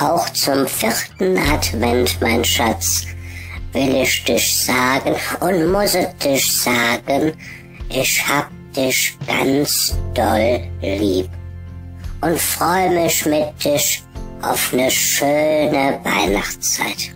Auch zum vierten Advent, mein Schatz, will ich dich sagen und muss ich dich sagen, ich hab dich ganz doll lieb und freu mich mit dich auf ne schöne Weihnachtszeit.